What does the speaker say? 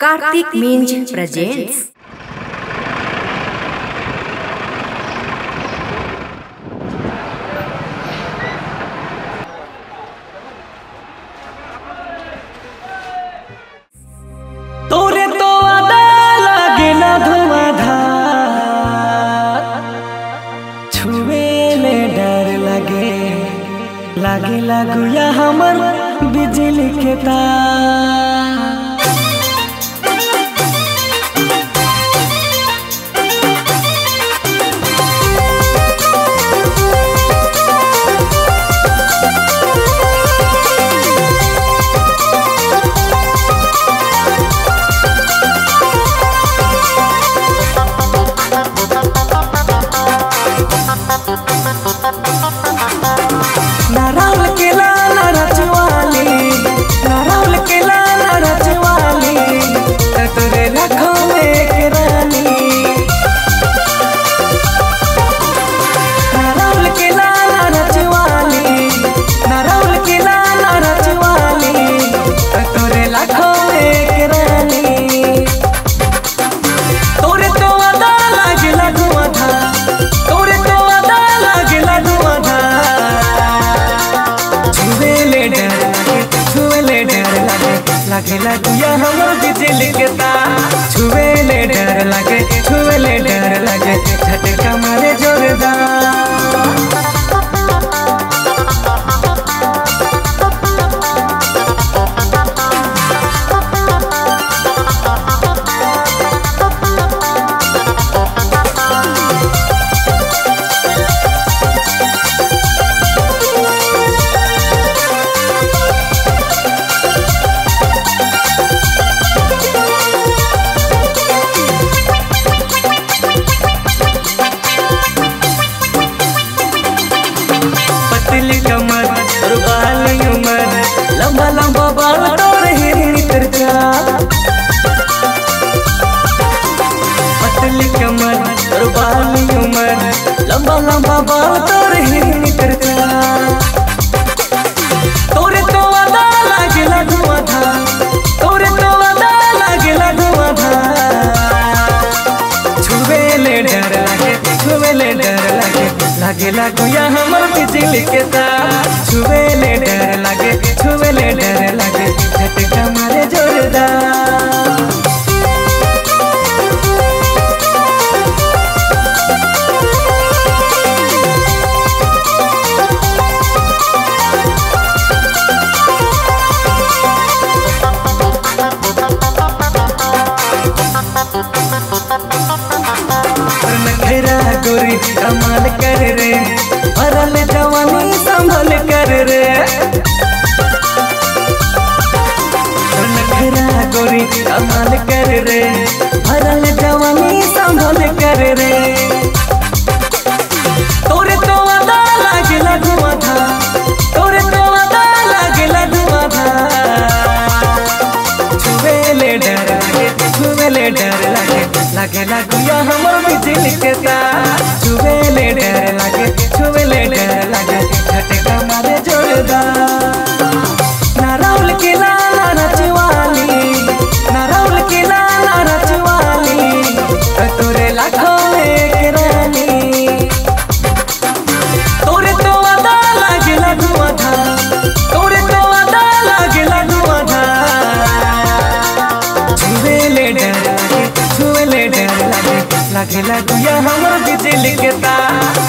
Kartik Minj presents तो लगे लागे। लागुया हमर बिजली के तार। लागे के तार। छुएले डर लंबा लंबा बाल तोर हिरनी तिरछा तोरे तो अदा लागेला धुआंधा तोरे तो अदा लागेला धुआंधा छुवेले डर लागे, छुवेले डर लागे लागे लागुया हमर बिजली के तार। छुवेले डर लागे, छुवेले डर लागे, झटका मारे जोरदार। नखरा गोरी कमाल कर रे भरल जवानी संभल कर रे। नखरा गोरी कमाल कर रे भरल जवानी संभल कर रे। तोरे तो धुआंधा तोरे तो अदा लागेला छुवेले डर लागे लागे लागुया हमर बिजली के तार। छुएले डर लागे छुएले डर लागे। रखेला दिया हमर बिजली के तार।